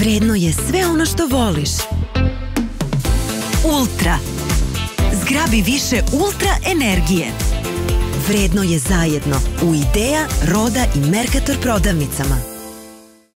Vredno je sve ono što voliš. Ultra. Zgrabi više ultra energije. Vredno je zajedno u Ideja, Roda i Mercator prodavnicama.